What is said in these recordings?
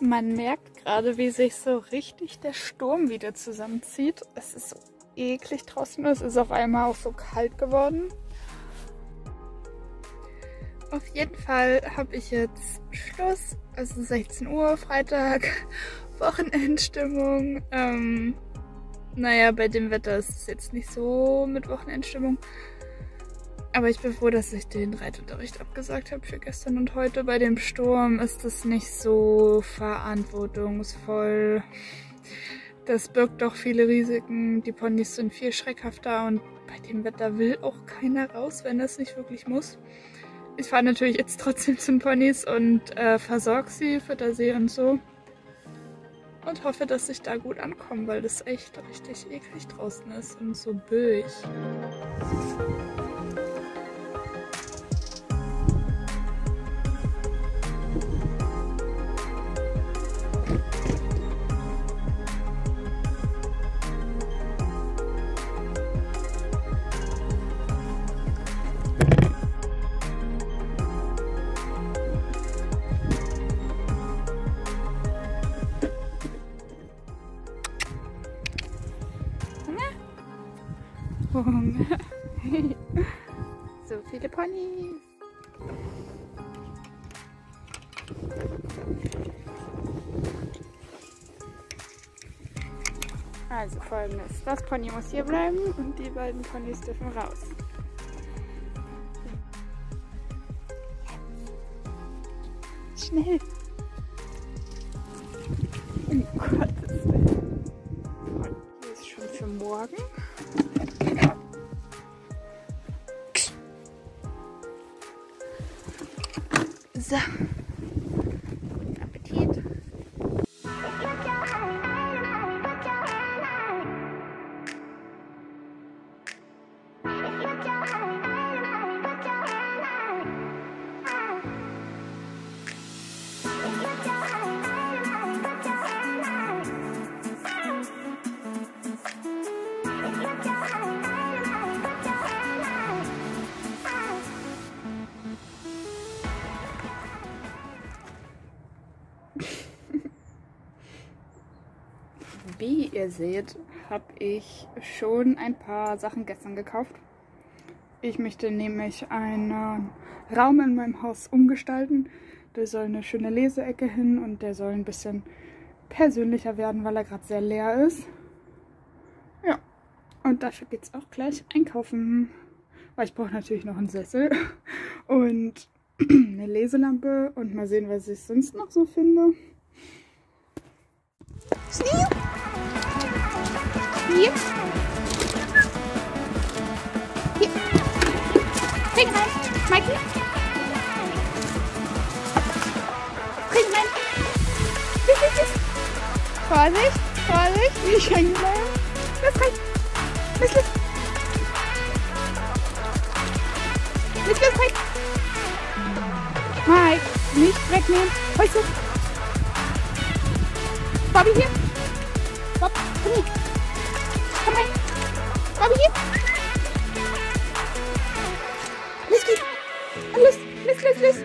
Man merkt gerade, wie sich so richtig der Sturm wieder zusammenzieht. Es ist so eklig draußen. Es ist auf einmal auch so kalt geworden. Auf jeden Fall habe ich jetzt Schluss. Also 16 Uhr, Freitag, Wochenendstimmung. Ähm, naja, bei dem Wetter ist es jetzt nicht so mit Wochenendstimmung. Aber ich bin froh, dass ich den Reitunterricht abgesagt habe für gestern und heute. Bei dem Sturm ist es nicht so verantwortungsvoll. Das birgt doch viele Risiken. Die Ponys sind viel schreckhafter und bei dem Wetter will auch keiner raus, wenn das nicht wirklich muss. Ich fahre natürlich jetzt trotzdem zu den Ponys und äh, versorge sie, fütter sie und so. Und hoffe, dass ich da gut ankomme, weil das echt richtig eklig draußen ist und so böig. Hunger. so viele Ponys. Also folgendes. Das Pony muss hier bleiben und die beiden Ponys dürfen raus. Schnell. So. Seht, habe ich schon ein paar Sachen gestern gekauft. Ich möchte nämlich einen Raum in meinem Haus umgestalten. Da soll eine schöne Leseecke hin und der soll ein bisschen persönlicher werden, weil er gerade sehr leer ist. Ja, und dafür geht es auch gleich einkaufen. Weil ich brauche natürlich noch einen Sessel und eine Leselampe und mal sehen, was ich sonst noch so finde. Sneak! Hier. Hier. Trink rein. Mikey. Trink rein. Vorsicht, Vorsicht. Nicht hängen bleiben. Los, rein. Los, los. Los, los, rein. Mike, nicht wegnehmen. Weißt? Bobby hier. Bob, komm hier. Rein. Bobby hier. Los geht's. Los, los, los, los.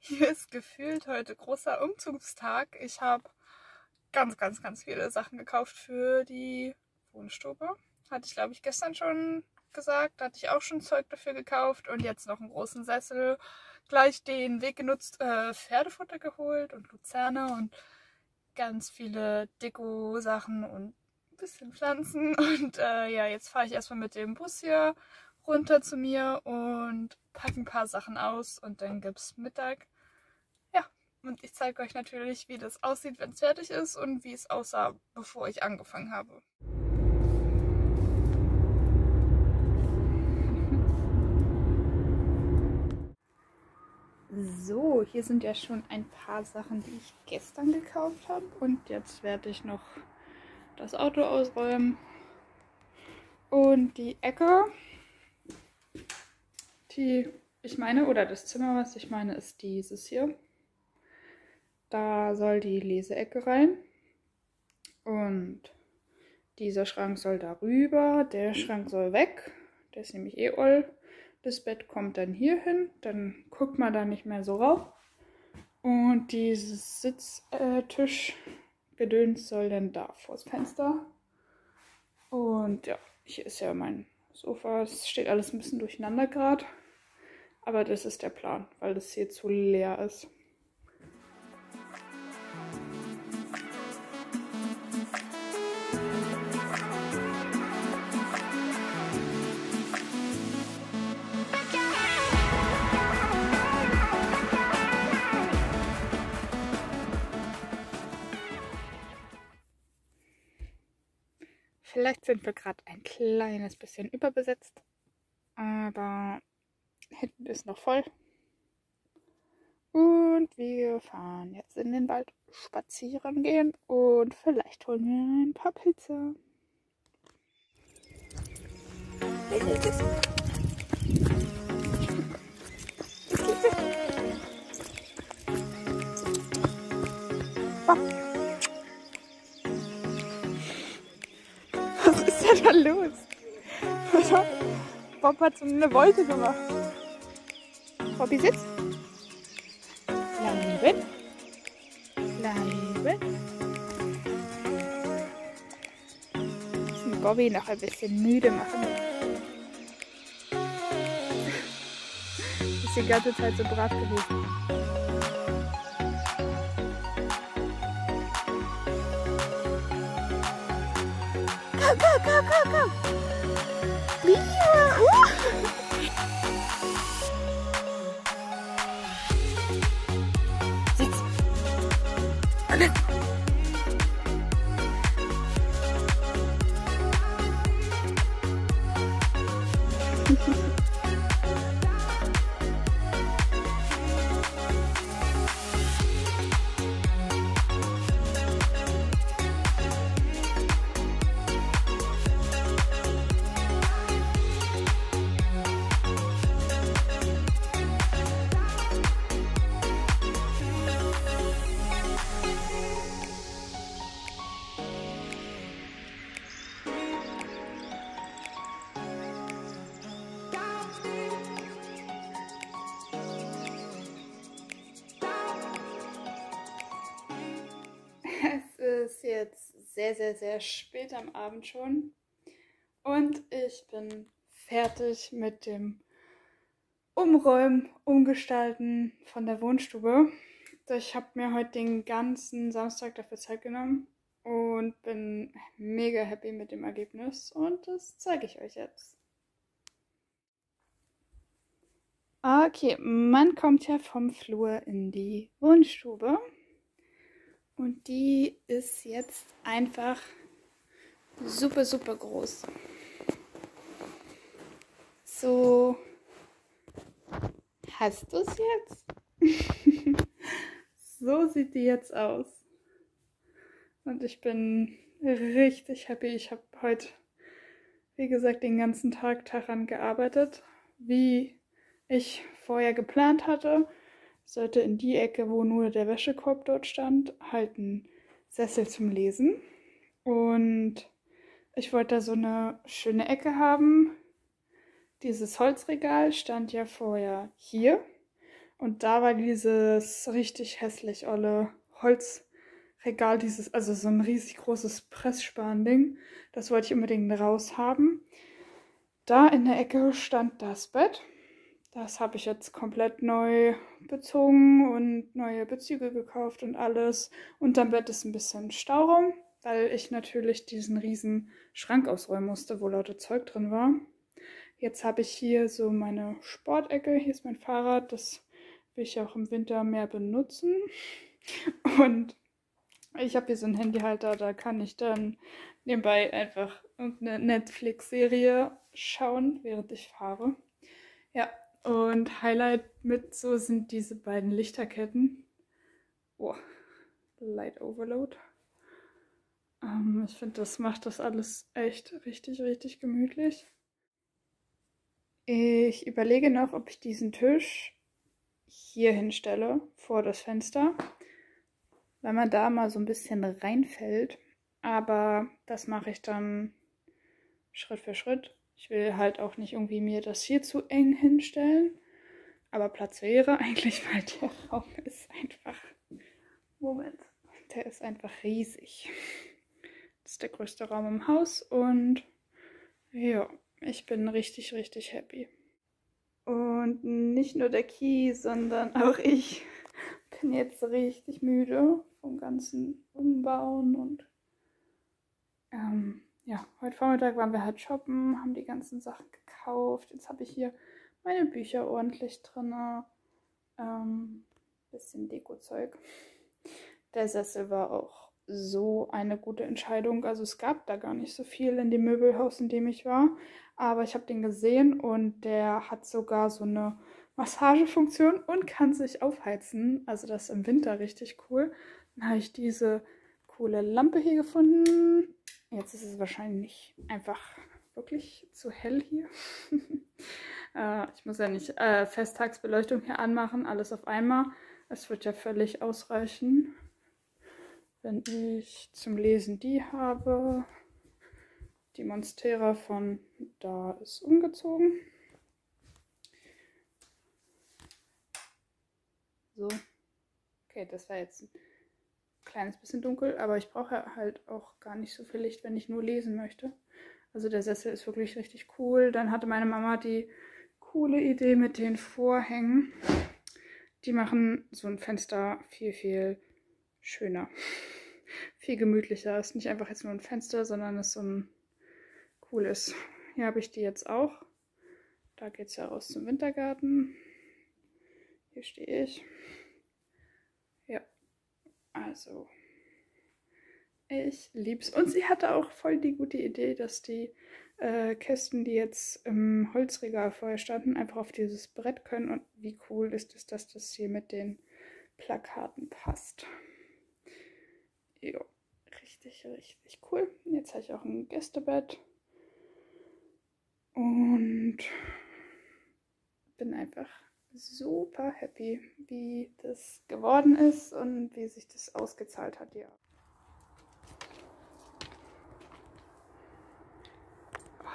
Hier ist gefühlt heute großer Umzugstag. Ich habe ganz, ganz, ganz viele Sachen gekauft für die Wohnstube. Hatte ich, glaube ich, gestern schon gesagt. Da hatte ich auch schon Zeug dafür gekauft und jetzt noch einen großen Sessel. Gleich den Weg genutzt, äh, Pferdefutter geholt und Luzerne und ganz viele Deko-Sachen und ein bisschen Pflanzen. Und äh, ja, jetzt fahre ich erstmal mit dem Bus hier runter zu mir und packe ein paar Sachen aus und dann gibt es Mittag. Ja, und ich zeige euch natürlich, wie das aussieht, wenn es fertig ist und wie es aussah, bevor ich angefangen habe. So, hier sind ja schon ein paar Sachen, die ich gestern gekauft habe. Und jetzt werde ich noch das Auto ausräumen. Und die Ecke, die ich meine, oder das Zimmer, was ich meine, ist dieses hier. Da soll die Leseecke rein. Und dieser Schrank soll darüber. Der Schrank soll weg. Der ist nämlich eh oll. Das Bett kommt dann hier hin. Dann guckt man da nicht mehr so rauf. Und dieses Sitztischgedöns äh, soll dann da vors Fenster. Und ja, hier ist ja mein Sofa. Es steht alles ein bisschen durcheinander gerade. Aber das ist der Plan, weil das hier zu leer ist. Vielleicht sind wir gerade ein kleines bisschen überbesetzt, aber hinten ist noch voll. Und wir fahren jetzt in den Wald spazieren gehen und vielleicht holen wir ein paar Pilze. Da los? Bob hat so eine Wolte gemacht. Bobby sitzt. Bleiben. Bleiben. Müssen Bobby noch ein bisschen müde machen. Ist die ganze Zeit so brav gewesen. go, go, go, go. Leave. Sehr, sehr, sehr spät am Abend schon. Und ich bin fertig mit dem Umräumen, Umgestalten von der Wohnstube. Ich habe mir heute den ganzen Samstag dafür Zeit genommen und bin mega happy mit dem Ergebnis und das zeige ich euch jetzt. Okay, man kommt ja vom Flur in die Wohnstube und die ist jetzt einfach super, super groß. So, hast du es jetzt? so sieht die jetzt aus. Und ich bin richtig happy. Ich habe heute, wie gesagt, den ganzen Tag daran gearbeitet, wie ich vorher geplant hatte sollte in die Ecke, wo nur der Wäschekorb dort stand, halt ein Sessel zum Lesen. Und ich wollte da so eine schöne Ecke haben. Dieses Holzregal stand ja vorher hier. Und da war dieses richtig hässlich olle Holzregal, dieses, also so ein riesig großes Pressspan-Ding. Das wollte ich unbedingt raus haben. Da in der Ecke stand das Bett. Das habe ich jetzt komplett neu bezogen und neue Bezüge gekauft und alles. Unterm Bett ist ein bisschen Stauraum, weil ich natürlich diesen riesen Schrank ausräumen musste, wo lauter Zeug drin war. Jetzt habe ich hier so meine Sportecke. Hier ist mein Fahrrad. Das will ich auch im Winter mehr benutzen. Und ich habe hier so einen Handyhalter, da kann ich dann nebenbei einfach irgendeine Netflix-Serie schauen, während ich fahre. Ja, und Highlight mit so sind diese beiden Lichterketten. Oh, Light Overload. Ähm, ich finde, das macht das alles echt richtig, richtig gemütlich. Ich überlege noch, ob ich diesen Tisch hier hinstelle, vor das Fenster. weil man da mal so ein bisschen reinfällt. Aber das mache ich dann Schritt für Schritt. Ich will halt auch nicht irgendwie mir das hier zu eng hinstellen. Aber Platz wäre eigentlich, weil der Raum ist einfach. Moment. Der ist einfach riesig. Das ist der größte Raum im Haus und ja, ich bin richtig, richtig happy. Und nicht nur der Key, sondern auch ich bin jetzt richtig müde vom ganzen Umbauen und ähm, ja, heute Vormittag waren wir halt shoppen, haben die ganzen Sachen gekauft. Jetzt habe ich hier meine Bücher ordentlich drin. Ähm, bisschen Deko-Zeug. Der Sessel war auch so eine gute Entscheidung. Also es gab da gar nicht so viel in dem Möbelhaus, in dem ich war. Aber ich habe den gesehen und der hat sogar so eine Massagefunktion und kann sich aufheizen. Also das ist im Winter richtig cool. Dann habe ich diese coole Lampe hier gefunden. Jetzt ist es wahrscheinlich einfach wirklich zu hell hier. äh, ich muss ja nicht äh, Festtagsbeleuchtung hier anmachen, alles auf einmal. Es wird ja völlig ausreichen, wenn ich zum Lesen die habe. Die Monstera von da ist umgezogen. So. Okay, das war jetzt ein kleines bisschen dunkel, aber ich brauche halt auch gar nicht so viel Licht, wenn ich nur lesen möchte. Also der Sessel ist wirklich richtig cool. Dann hatte meine Mama die coole Idee mit den Vorhängen. Die machen so ein Fenster viel, viel schöner. viel gemütlicher. Ist nicht einfach jetzt nur ein Fenster, sondern ist so ein cooles. Hier habe ich die jetzt auch. Da geht es ja raus zum Wintergarten. Hier stehe ich. Also ich lieb's. Und sie hatte auch voll die gute Idee, dass die äh, Kästen, die jetzt im Holzregal vorher standen, einfach auf dieses Brett können. Und wie cool ist es, dass das hier mit den Plakaten passt. Jo, richtig, richtig cool. Jetzt habe ich auch ein Gästebett. Und bin einfach super happy, wie das geworden ist und wie sich das ausgezahlt hat, ja.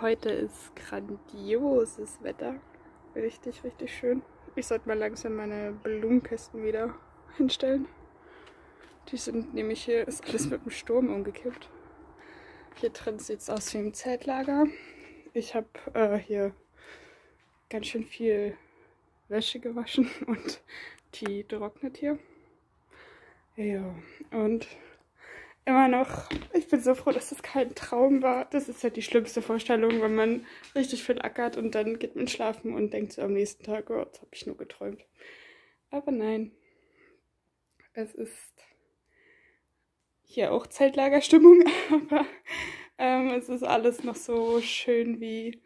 Heute ist grandioses Wetter. Richtig, richtig schön. Ich sollte mal langsam meine Blumenkästen wieder hinstellen. Die sind nämlich hier, ist alles mit dem Sturm umgekippt. Hier drin sieht es aus wie im Zeltlager. Ich habe äh, hier ganz schön viel Wäsche gewaschen und die trocknet hier. Ja, und immer noch, ich bin so froh, dass das kein Traum war. Das ist ja die schlimmste Vorstellung, wenn man richtig viel ackert und dann geht man schlafen und denkt so am nächsten Tag, oh, jetzt habe ich nur geträumt. Aber nein, es ist hier auch Zeltlagerstimmung, aber ähm, es ist alles noch so schön, wie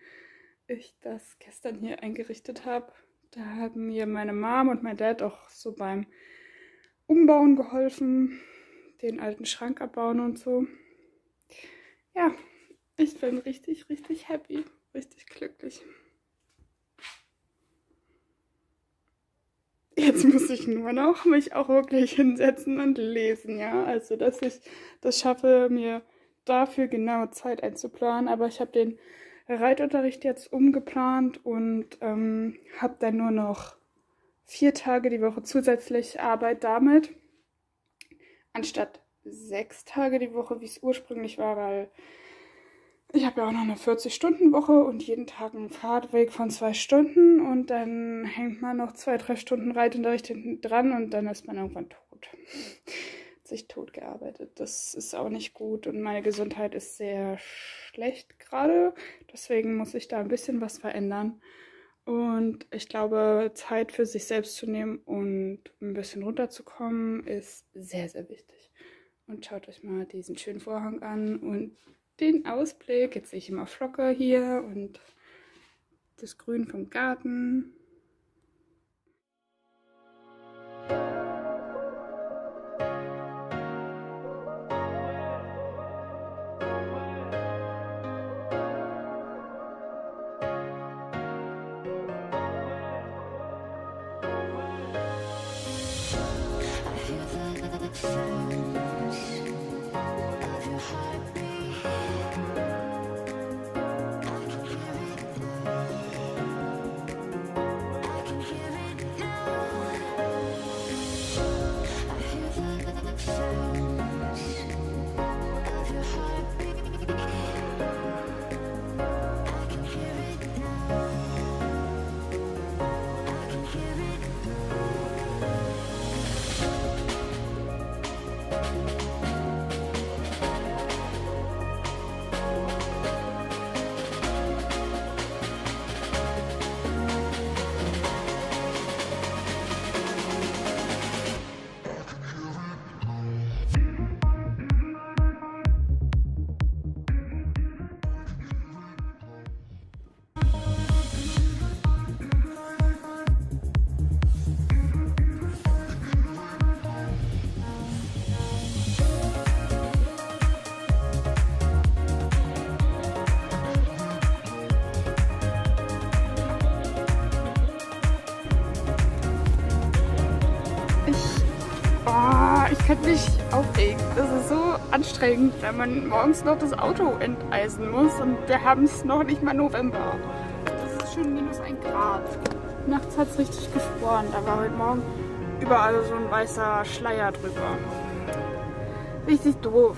ich das gestern hier eingerichtet habe. Da haben mir meine Mom und mein Dad auch so beim Umbauen geholfen den alten Schrank abbauen und so. Ja, ich bin richtig, richtig happy, richtig glücklich. Jetzt muss ich nur noch mich auch wirklich hinsetzen und lesen, ja. Also, dass ich das schaffe, mir dafür genau Zeit einzuplanen. Aber ich habe den Reitunterricht jetzt umgeplant und ähm, habe dann nur noch vier Tage die Woche zusätzlich Arbeit damit anstatt sechs Tage die Woche, wie es ursprünglich war, weil ich habe ja auch noch eine 40-Stunden-Woche und jeden Tag einen Fahrtweg von zwei Stunden und dann hängt man noch zwei, drei Stunden Reitunterricht hinten dran und dann ist man irgendwann tot. Sich tot gearbeitet. Das ist auch nicht gut und meine Gesundheit ist sehr schlecht gerade. Deswegen muss ich da ein bisschen was verändern. Und ich glaube, Zeit für sich selbst zu nehmen und ein bisschen runterzukommen, ist sehr, sehr wichtig. Und schaut euch mal diesen schönen Vorhang an und den Ausblick. Jetzt sehe ich immer Flocke hier und das Grün vom Garten. Ich kann mich aufregen. Das ist so anstrengend, wenn man morgens noch das Auto enteisen muss und wir haben es noch nicht mal November. Das ist schon minus ein Grad. Nachts hat es richtig gefroren. Da war heute Morgen überall so ein weißer Schleier drüber. Richtig doof.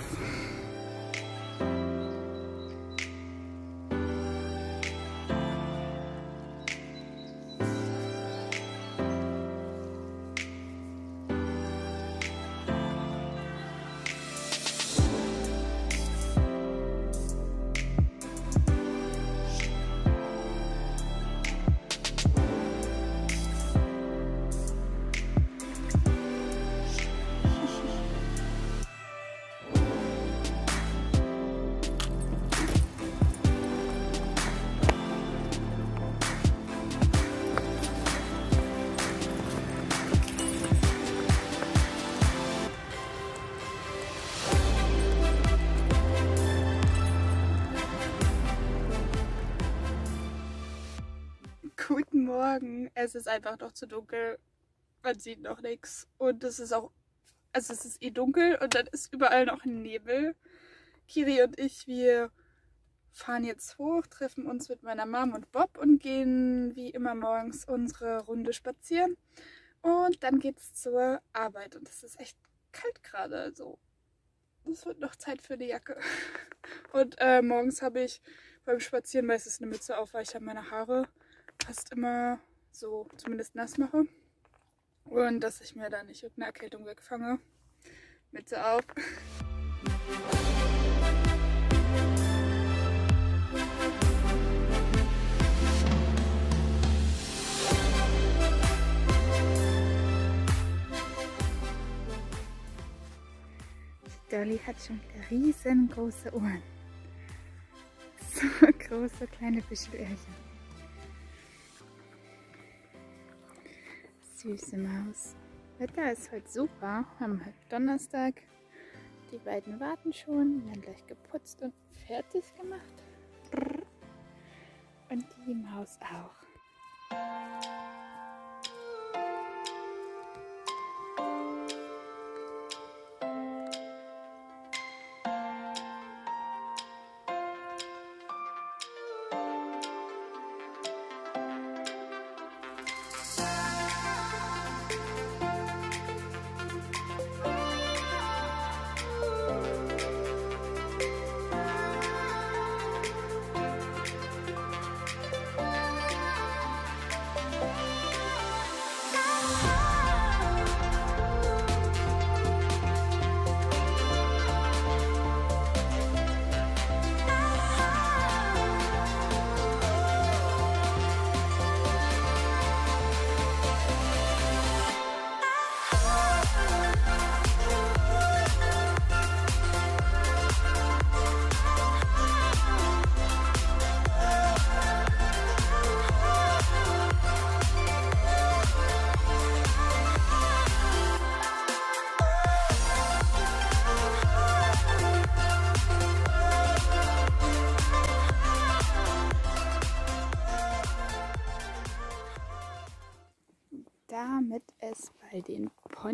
Es ist einfach noch zu dunkel. Man sieht noch nichts. Und es ist auch, also es ist eh dunkel und dann ist überall noch Nebel. Kiri und ich, wir fahren jetzt hoch, treffen uns mit meiner Mom und Bob und gehen wie immer morgens unsere Runde spazieren. Und dann geht's zur Arbeit. Und es ist echt kalt gerade. Also es wird noch Zeit für die Jacke. Und äh, morgens habe ich beim Spazieren meistens eine Mütze auf, weil ich habe meine Haare fast immer so zumindest nass mache. Und dass ich mir da nicht irgendeine Erkältung wegfange. Mütze auf. Dolly hat schon wieder riesengroße Ohren. So große kleine Büschelöhrchen. Süße Maus. Wetter ist heute super. Wir haben heute Donnerstag. Die beiden warten schon, werden gleich geputzt und fertig gemacht. Und die Maus auch.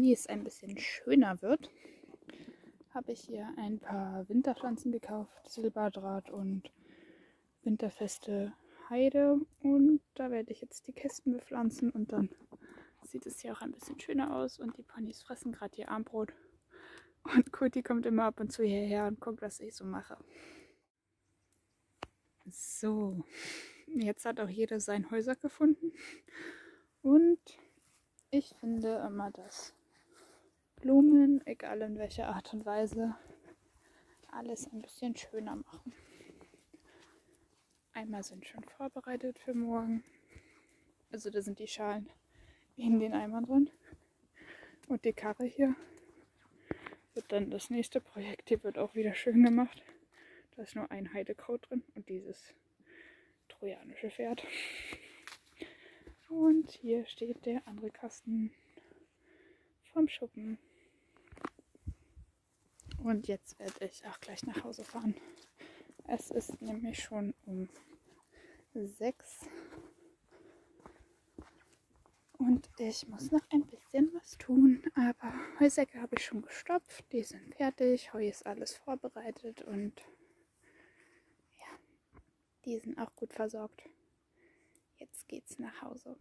Den Ponys ein bisschen schöner wird, habe ich hier ein paar Winterpflanzen gekauft. Silberdraht und winterfeste Heide. Und da werde ich jetzt die Kästen bepflanzen und dann sieht es hier auch ein bisschen schöner aus. Und die Ponys fressen gerade ihr Armbrot. Und Kuti kommt immer ab und zu hierher und guckt, was ich so mache. So, jetzt hat auch jeder sein Häuser gefunden. Und ich finde immer, dass Blumen, egal in welcher Art und Weise, alles ein bisschen schöner machen. Einmal sind schon vorbereitet für morgen. Also da sind die Schalen in den Eimern drin. Und die Karre hier wird dann das nächste Projekt. Die wird auch wieder schön gemacht. Da ist nur ein Heidekraut drin und dieses trojanische Pferd. Und hier steht der andere Kasten vom Schuppen. Und jetzt werde ich auch gleich nach Hause fahren. Es ist nämlich schon um sechs. Und ich muss noch ein bisschen was tun. Aber Heusäcke habe ich schon gestopft. Die sind fertig. Heu ist alles vorbereitet und ja, die sind auch gut versorgt. Jetzt geht's nach Hause.